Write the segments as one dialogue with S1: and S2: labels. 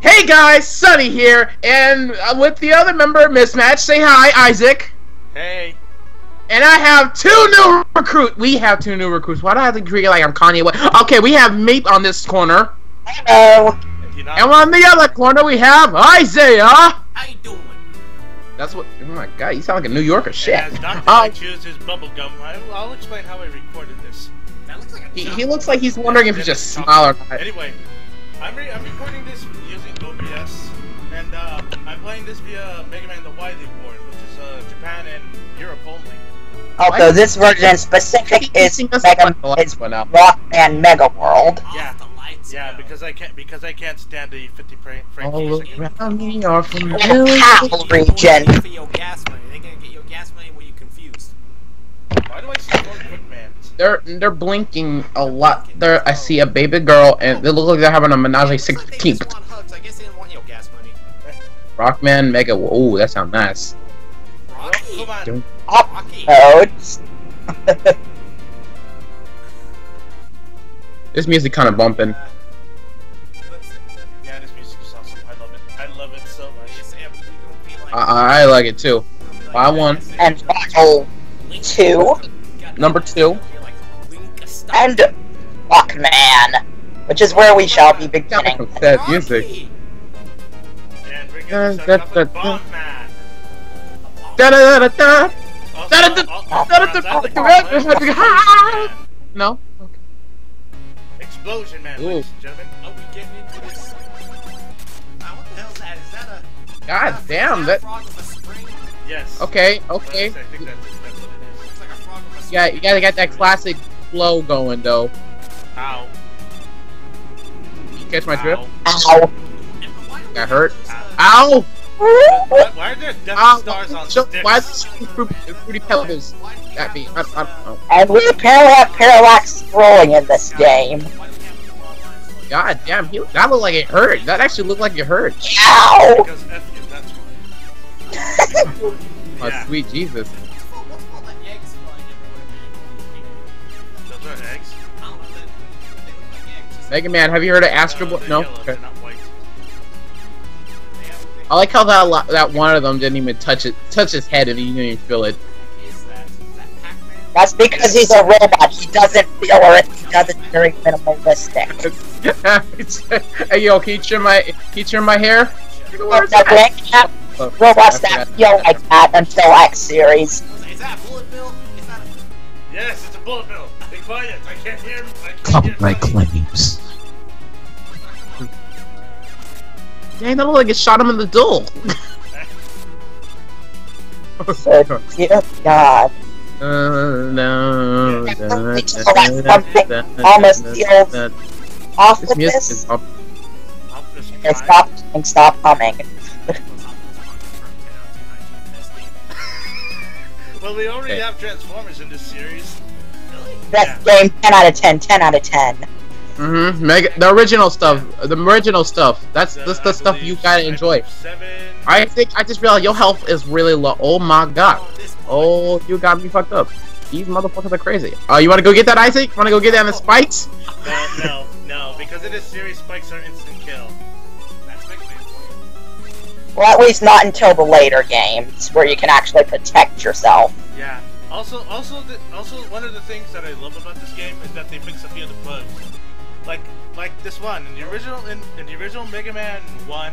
S1: Hey guys, Sunny here, and uh, with the other member of Mismatch, say hi, Isaac.
S2: Hey.
S1: And I have two new recruits. We have two new recruits. Why do I have to create like I'm Kanye West? Okay, we have Meep on this corner,
S3: Hello.
S2: If you're not,
S1: and on the other corner we have Isaiah.
S4: How you doing?
S1: That's what. Oh my god, you sound like a New Yorker. Shit.
S2: as Dr.
S1: Oh,
S2: I choose his bubblegum, I, I'll explain how I recorded this.
S4: That looks like a
S1: he, he looks like he's wondering if he's just smile or not.
S2: Anyway, I'm, re- I'm recording this using OBS, and uh, I'm playing this via Mega Man the Wily Wars, which is uh, Japan and Europe only.
S3: Although this version specific is
S1: Teaching us
S3: Mega
S1: about
S3: is
S1: last one.
S3: Rockman Mega World.
S2: Yeah.
S4: the lights
S2: Yeah, because I can't because I can't stand the 50 frame frame
S1: All
S2: per second.
S1: around me are familiar.
S3: Cow region.
S4: For your gas money. They're gonna get your gas money when you're confused.
S2: Why do I see more quick man?
S1: They're they're blinking a lot. There, I see a baby girl, and they look like they're having a menage
S4: Looks
S1: six
S4: like they
S1: fifteen.
S4: just want hugs. I guess they didn't want your gas money.
S1: Rockman Mega. Ooh, that sounds nice.
S4: Rocky.
S2: Come on.
S1: Don't-
S4: Rocky.
S1: This music kind of bumping.
S2: Yeah, this music is awesome. I love it. I love it so much.
S4: yes, yeah, we gonna be like-
S1: I, I like it too.
S4: we're gonna be like
S1: I won.
S3: And Battle 2
S1: Number two.
S3: And Rockman, which is where we shall be
S1: Sounds like
S3: beginning.
S1: some sad music.
S4: Rocky.
S2: And we're
S1: Da,
S2: gonna
S1: da,
S2: start off with
S1: da, da.
S2: Bomb Man.
S1: Da da da da da.
S2: Also,
S1: Da, da, da,
S2: also
S1: da, da,
S2: rounds
S1: da,
S2: out the
S1: da,
S2: gauntlet,
S1: da, da,
S2: Explosion
S1: da.
S2: Man.
S1: No.
S2: Explosion Man,
S1: Ooh.
S2: ladies and gentlemen.
S4: Are we getting into this? Ah, what the hell is that? Is that a?
S1: God
S4: is
S1: damn
S4: a
S1: that.
S4: frog with a spring?
S2: Yes.
S1: Okay.
S2: Yes,
S1: Okay.
S2: I think that's, that's what it
S4: Looks like a frog with a spring.
S1: Yeah, you gotta get that classic flow going though.
S2: Ow.
S1: You catch my drift?
S3: Ow.
S4: And why do we
S1: Got
S4: have
S1: hurt?
S4: those,
S1: Ow!
S2: Why, why are there Death
S1: Ow!
S2: Stars on
S1: So,
S2: sticks?
S1: why is this shooting fruit, fruity pebbles
S4: why do we
S1: at
S4: have
S1: me? I,
S4: those,
S1: I don't know.
S3: And we apparently have parallax scrolling in this game.
S4: Why do we have two long lines like
S1: God damn, he, that looked like it hurt. That actually looked like it hurt.
S3: Ow!
S2: Because F you, that's why.
S1: Oh,
S2: Yeah.
S1: sweet Jesus. Mega Man, have you heard of Astro
S2: No,
S1: Boy?
S2: they're
S1: No?
S2: yellow,
S1: Okay.
S2: they're not white.
S4: they have- they-
S1: I like how that that one of them didn't even touch it, touch his head, and he didn't even feel it.
S4: Is that, is that
S3: That's because he's a robot. He doesn't feel or He does it very minimalistic.
S1: hey yo, can you trim my, can you trim my hair?
S3: But
S1: Where's
S3: the
S1: that?
S3: rank have
S1: Oh,
S3: robots that
S1: forgot.
S3: feel like that until X series.
S4: Is that a bullet bill? Is that a...
S2: Yes, it's a bullet bill. Be quiet. I can't hear. I can't hear.
S5: Copyright claims.
S1: Dang, that looked like it shot him in the duel.
S3: So, dear God.
S1: Uh, no,
S3: Yeah,
S1: da,
S3: we just
S1: da,
S3: got
S1: da,
S3: something
S1: da,
S3: almost
S1: da,
S3: feels
S1: da.
S3: Off
S1: This
S3: with
S1: music
S3: this.
S1: is up.
S2: Optimus
S3: And
S2: Prime.
S3: stop and stop humming.
S2: Well, we already
S1: Okay.
S2: have Transformers in this series.
S3: Best game, 10 out of 10, 10 out of 10.
S1: Mm-hmm. Mega, the original stuff, the original stuff. That's
S2: The-
S1: that's
S2: I
S1: the stuff you gotta enjoy.
S2: believe Seven.
S1: I think I just realized your health is really low. Oh my god. Oh, you got me fucked up. These motherfuckers are crazy. Oh, you wanna go get that Isaac? Wanna go get that in the spikes?
S2: No, no, no. Because in this series, spikes are instant kill.
S4: That's Mega Man for you.
S3: Well, at least not until the later games, where you can actually protect yourself.
S2: Yeah. Also, also, the, also, one of the things that I love about this game is that they fix a few of the bugs. Like, like this one in the original, in, in the original Mega Man One.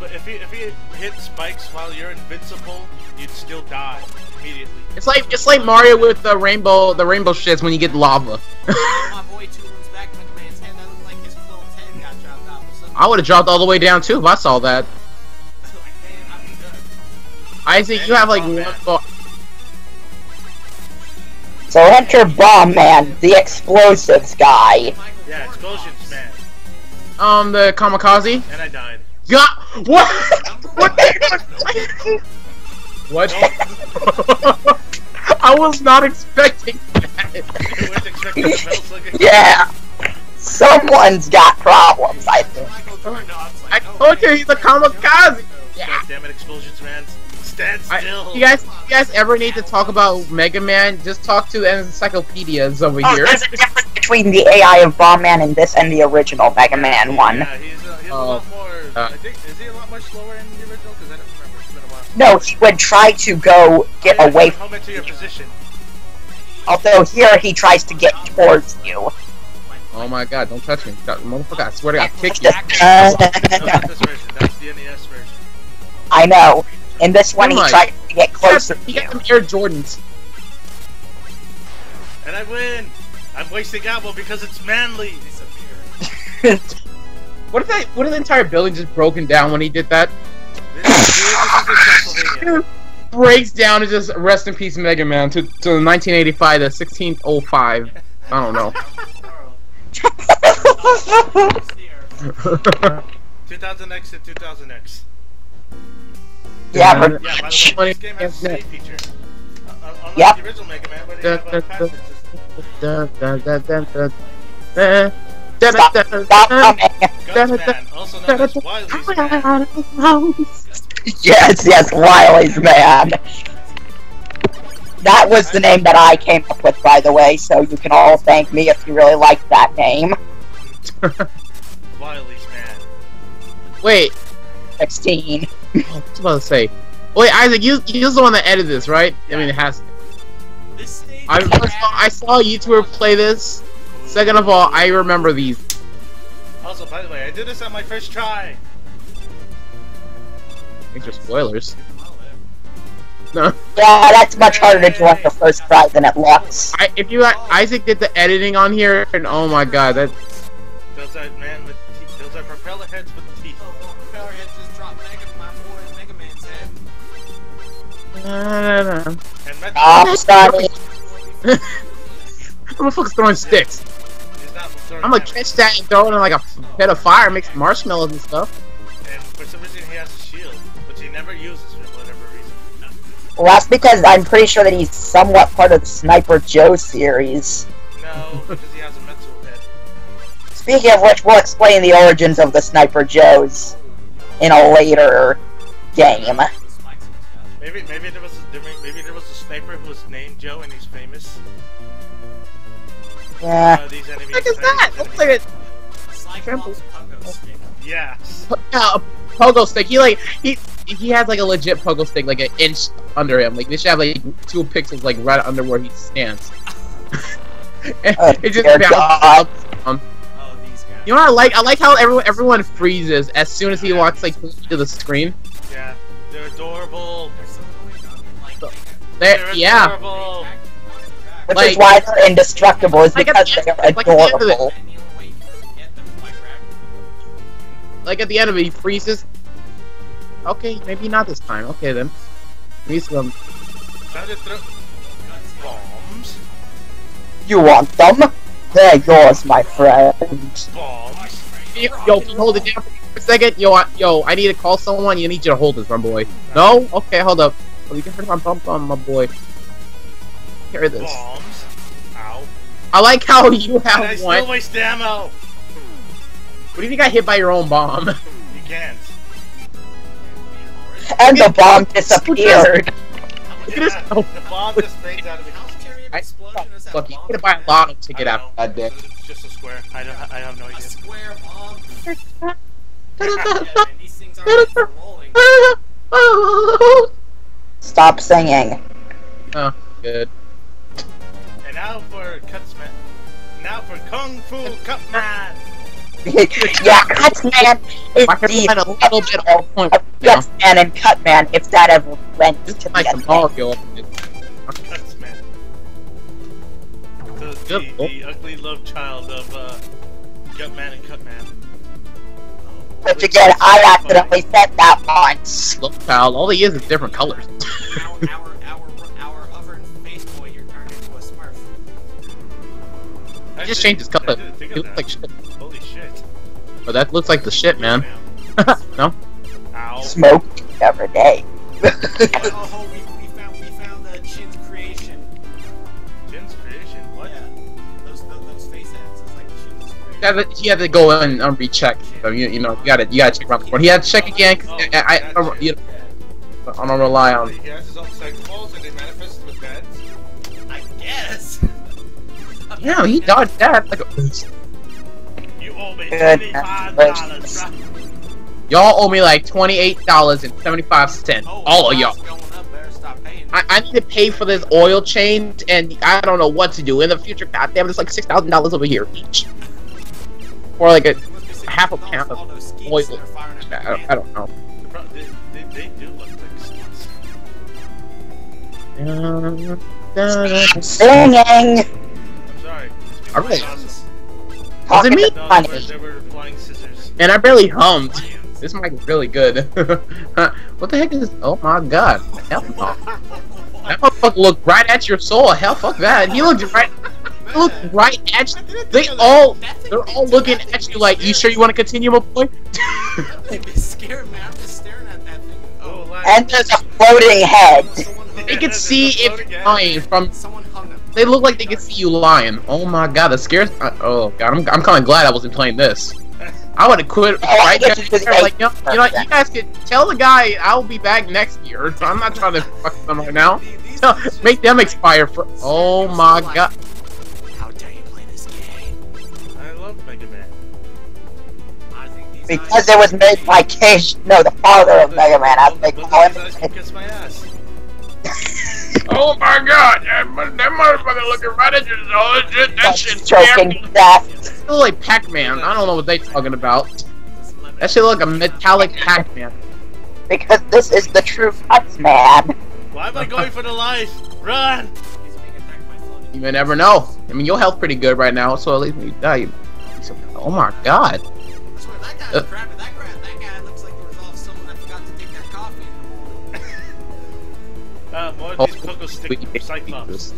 S2: But if you if you hit spikes while you're invincible, you'd still die immediately.
S1: It's like it's like Mario with the rainbow the rainbow shits when you get lava.
S4: My boy two rooms back, Mega Man's head, that looked like his clone's head got chopped off.
S1: I would have dropped all the way down too if I saw that.
S4: I mean,
S1: Isaac, you have like one. Bo-
S3: So enter Bomb Man, the explosives guy.
S2: Yeah,
S4: Jordan
S2: explosions, man.
S1: um, the kamikaze.
S2: And I died.
S1: Yeah. What? what? what? I was not expecting that.
S2: Expecting the metal slug.
S3: Yeah. Someone's got problems, I think.
S4: Michael Jordan bombs,
S1: I told you he's a kamikaze. Yeah.
S2: God damn it, explosions, man. Stand
S1: I,
S2: still.
S1: you guys, you guys ever need to talk about Mega Man? Just talk to encyclopedias over
S3: Oh,
S1: here.
S3: there's a difference between the AI of Bomb Man and this and the original Mega Man one.
S2: Yeah, he's, uh, he's a
S1: Oh,
S2: lot more.
S1: uh,
S2: I think is he a lot much slower in the original? Because I don't remember. It's been a while.
S3: No, he would try to go get
S2: Oh, yeah,
S3: away
S2: Home into your position.
S3: Although here he tries to get towards you.
S1: Oh my god, don't touch me. God, motherfucker, I swear to God, kick you.
S3: Just-
S2: No, not this version. That's the NES version.
S3: I know. In this one, he
S1: on.
S3: tried to get closer to
S1: He
S3: you.
S1: got them Air Jordans.
S2: And I win. I'm wasting ammo because it's manly.
S1: What if that? What if the entire building just broken down when he did that?
S2: This, this is in Pennsylvania.
S1: Breaks down and just rest in peace, Mega Man to, to 1985 to 1605. I don't know.
S2: 2000X and 2000X.
S3: Yeah, but
S2: Yeah, by the way, this game has a save feature. Uh, uh, unlike
S3: Yep.
S2: the original Mega Man, where they have a system.
S3: Stop, stop coming.
S2: Also known as Wily's Man.
S3: Yes, yes, Wily's man. That was the name that I came up with, by the way, so you can all thank me if you really like that name.
S2: Wily's Man.
S1: Wait,
S3: 16.
S1: I was about to say. Wait, Isaac, you you're the one that edited this, right? I mean, it has.
S4: This stage
S1: I, first of all, I saw a YouTuber play this. Second of all, I remember these.
S2: Also, by the way, I did this on my first try.
S1: These are spoilers. No,
S3: Yeah, that's much harder to do on your first try than it looks.
S1: I if you Isaac did the editing on here, and oh my god, that
S2: Those are man with teeth. Those are propeller heads with
S1: uh,
S2: And Metro.
S3: Stop, Sunny.
S1: motherfucker's throwing sticks.
S2: He's not throwing
S1: I'm gonna catch that and throw it in like a pit of fire, mix marshmallows and stuff.
S2: And for some reason, he has a shield, which he never uses for whatever reason.
S3: Well, that's because I'm pretty sure that he's somewhat part of the Sniper Joe series.
S2: No, because he has a mental head.
S3: Speaking of which, we'll explain the origins of the Sniper Joes in a later game.
S2: Maybe, maybe there was, a, there maybe there was a sniper who was named Joe and he's famous.
S3: Yeah.
S2: Uh, these enemies.
S1: What the heck is that?
S2: these
S1: Looks
S2: enemies-
S1: like
S4: Cyclops Pogo Stick.
S2: Yes.
S1: yeah, a pogo stick. He like he he has like a legit pogo stick, like an inch under him. Like they should have like two pixels like right under where he stands. And
S3: Oh,
S1: it just bounces up. Um,
S4: Oh, these guys.
S1: you know what I like? I like how everyone everyone freezes as soon as he walks like to the screen.
S2: Yeah. They're adorable. They're
S1: yeah.
S2: adorable.
S3: Which
S1: Like-
S3: is why they're indestructible, is
S1: Like at
S3: because
S1: the-
S3: they're
S1: like the end of it.
S3: adorable.
S4: And the only way you can get them is by grabbing
S1: Like at the end of it, he freezes. Okay, maybe not this time. Okay then. Maybe some.
S2: Time to throw
S4: guns.
S2: bombs.
S3: You want them? They're yours, my friend.
S2: Bombs.
S1: Yo, can you hold it down for a second? Yo, I, yo, I need to call someone. You need you to hold this, my boy. No? Okay, hold up. Oh, you can hurt my bum bum, my boy. Carry this.
S2: Bombs. Ow.
S1: I like how you have
S2: And I
S1: have
S2: still.
S1: What
S2: waste ammo.
S1: What do you think I hit by your own bomb?
S2: You can't.
S3: And the bomb disappeared.
S1: Look at this.
S2: Yeah,
S1: Oh,
S2: the bomb just fades out of it.
S4: How much area of
S1: I-
S4: explosion
S1: look, you need to buy a lotto ticket
S2: I
S1: after
S2: don't
S1: that day.
S2: It's just a square. I don't. I have no
S4: A
S2: idea.
S4: square bomb. Yeah, man, these things aren't meant for rolling.
S3: Stop singing.
S1: oh, good.
S2: And now for Cutsman. Now for Kung Fu Cutman.
S3: yeah, Cutsman is
S1: I can
S3: the
S1: a little bit of point.
S3: of
S1: You know,
S3: Cutsman and Cutman if that ever went
S1: just
S3: to
S1: like
S3: be a
S1: some
S3: thing.
S1: molecule.
S2: Cutsman. The, the, the ugly love child of uh, Gutman and Cutman.
S3: Which again, I accidentally said that once.
S1: Look, pal, all he is is different colors.
S4: Our, our, our, our oven face boy here turned into a smurf.
S2: I
S1: He just changed his color.
S2: Didn't
S1: He looks like shit.
S2: Holy shit.
S1: But that looks like the shit, man. no?
S2: Ow.
S3: Smoke every day.
S4: Oh, oh, we, we found we found the Chin's creation.
S2: Jin's creation. What?
S4: Yeah, those those, those face heads. It's like Chin's creation.
S1: You had to, had to go in and um, recheck. So you, you know, you gotta, you gotta check around the corner. He had to check again. 'cause
S2: Oh,
S1: I, I, I, you know, I don't rely on.
S2: He has his own psycho and they manifest with beds.
S4: I guess.
S1: Yeah, he dodged that. Like,
S2: You owe me
S3: Good.
S2: twenty-five dollars.
S1: y'all owe me like twenty-eight dollars and seventy-five cents.
S4: Oh,
S1: All of y'all.
S4: Going up, better stop paying.
S1: I, I need to pay for this oil change, and I don't know what to do in the future. God damn, it's like six thousand dollars over here each. or like a,
S4: It must be $60
S1: half a
S4: for
S1: pound of
S4: all those skeets
S1: oil.
S4: that are firing at
S1: I, I don't know.
S2: The pro- They, they, they do look like skis.
S3: Singing!
S2: I'm sorry. These people
S1: Alright. Was it me?
S2: No, they were, they were flying scissors.
S1: And I barely hummed. This mic is really good. what the heck is? Oh my god! Hell no! That motherfucker looked right at your soul. Hell, fuck that. He looked right. He looked right at you. They all, they're all looking at you like, you sure you want to continue, my boy?
S4: They'd be scared, man.
S3: And there's a floating head.
S1: They can see if you're lying from.
S4: Someone hung up.
S1: They look like they can see you lying. Oh my god, the scares. uh, Oh god, I'm, I'm kind of glad I wasn't playing this. I would have quit
S3: Oh,
S1: right there.
S3: you
S1: Like, you know, you know, you guys could tell the guy I'll be back next year. So I'm not trying to fuck them right now. No, make them expire for. Oh my god.
S3: Because it was made by Kish, no, the father of Mega Man, as they
S2: Look
S3: call
S2: at these eyes can
S3: him.
S2: kiss my ass.
S1: Oh my god, that, that motherfucker looking right at your oh, shit, that shit
S3: Choking
S1: scared me.
S3: death.
S1: Still like Pac-Man. I don't know what they talking about. That shit look like a metallic Pac-Man.
S3: Because this is the true Cuts Man.
S2: Why am I going for the life? Run!
S4: He's being attacked by floating-
S1: You may never know. I mean, your health pretty good right now, so at least when you die, you... Oh my god.
S4: I swear, that
S1: Uh.
S4: crappy. That guy, that guy looks like there was off someone that forgot to take their coffee in the morning.
S2: Uh, more
S1: Oh,
S2: of these Pogo Stick Cyclops.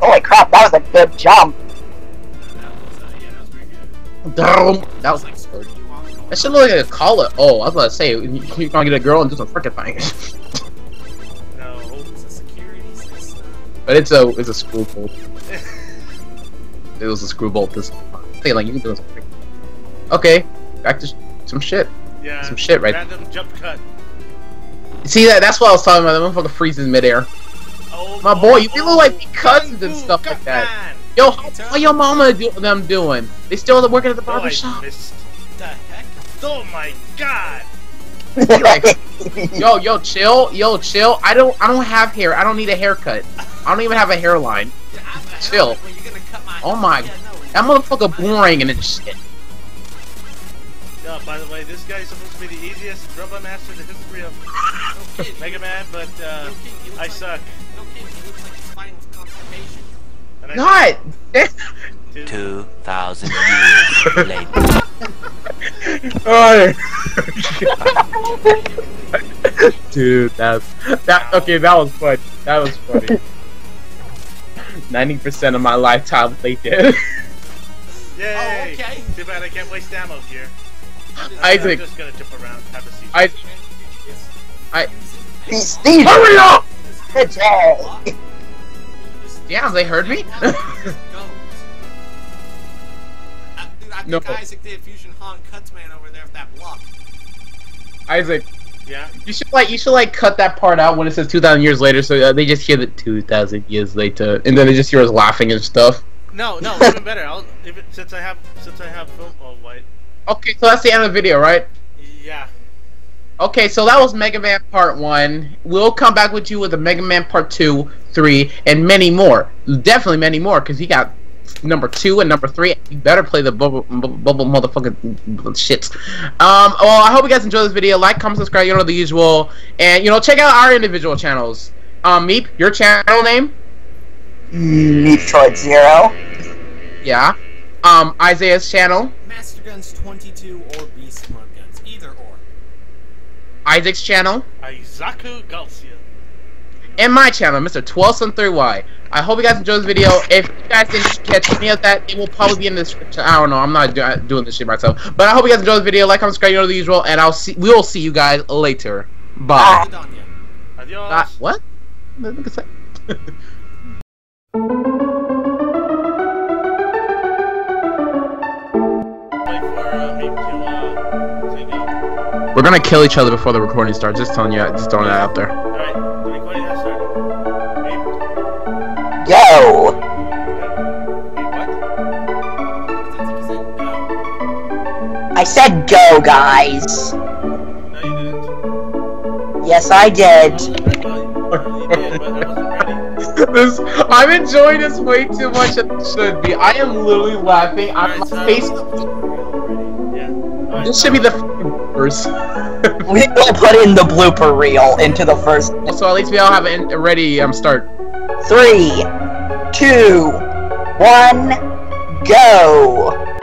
S3: Holy crap, that was a good jump.
S4: That was, uh, yeah, that was pretty good.
S1: Damn, that was
S4: like, screw you,
S1: That should look like a collar. Oh, I was about to say, you- you're gonna get a girl and do some frickin' things.
S2: No.
S4: It's a security system.
S1: but it's a it's a screw bolt. It was a screw bolt. This thing like you can do some. Frick- Okay, back to sh- some shit.
S2: Yeah.
S1: Some shit right-
S2: Random jump cut.
S1: See that? That's what I was talking about. The motherfucker freezes midair.
S2: Oh,
S1: My
S2: oh,
S1: boy, you
S2: oh,
S1: feel like
S2: Kung
S1: cousins and stuff like that.
S2: Cutman.
S1: Yo, how, how your mama do them doing? They still working at the
S2: Oh,
S1: barber shop?
S4: The heck?
S2: Oh my god!
S1: Yo, yo, chill, yo, chill. I don't, I don't have hair. I don't need a haircut. I don't even have a hairline.
S4: Yeah, I- I-
S1: Chill.
S4: Well, you're gonna cut my-
S1: Oh my-
S4: Yeah, no,
S1: That motherfucker boomerang and shit.
S2: Yeah, by the way, this guy is supposed to be the easiest robot master in the history of
S4: no kid,
S2: Mega Man, but uh,
S4: no kid,
S2: I
S4: like-
S2: suck.
S4: No kid, he looks like he's fighting with constipation.
S2: And I
S1: God.
S5: 2,000 years later.
S1: Dude, that's that. Okay, that was funny. That was funny. Ninety percent of my lifetime they did.
S2: Yay!
S4: Oh, okay.
S2: Too bad I can't waste ammo here.
S1: Isaac.
S2: I'm just gonna jump around, have a seat.
S1: I, I.
S3: These, these
S1: Hurry up!
S3: today.
S1: Damn, they heard me.
S4: I, dude, I
S1: No.
S4: Isaac did Fusion Han Cutsman over there with that block.
S1: Isaac,
S2: Yeah?
S1: you should like you should like cut that part out when it says two thousand years later, so uh, they just hear the two thousand years later, and then they just hear us laughing and stuff.
S2: No, no, even better. I'll if it, since I have since I have film. Oh wait.
S1: Okay, so that's the end of the video, right?
S2: Yeah.
S1: Okay, so that was Mega Man Part 1. We'll come back with you with a Mega Man Part 2, 3, and many more. Definitely many more, because he got number 2 and number 3. You better play the bubble, bubble, bubble motherfucking shits. Um, well, I hope you guys enjoyed this video. Like, comment, subscribe, you know the usual. And, you know, check out our individual channels. Um, Meep, your channel name?
S3: Metroid Zero.
S1: Yeah. Um, Isaiah's channel.
S4: Master Guns 22 or Beast Smart Guns, either or.
S1: Isaac's channel.
S2: Aizaku Galcia.
S1: and my channel, Mr. 1273Y. I hope you guys enjoyed this video. If you guys didn't catch any of that, it will probably be in the description. I don't know. I'm not do- doing this shit myself. But I hope you guys enjoyed this video. Like, comment, subscribe, you know the usual. And I'll see. We will see you guys later. Bye.
S4: Good.
S2: Adios.
S1: Uh, what? We're gonna kill each other before the recording starts. Just telling you, just throwing that out there.
S2: Alright, recording has started.
S3: Yo!
S2: I
S3: said go, guys.
S2: No, you didn't.
S3: Yes, I did.
S1: this, I'm enjoying this way too much as it should be. I am literally laughing. I'm
S2: right, so
S1: face. This should be the first.
S3: We will put in the blooper reel into the first
S1: so at least we all have it ready. Um, start.
S3: three, two, one, go.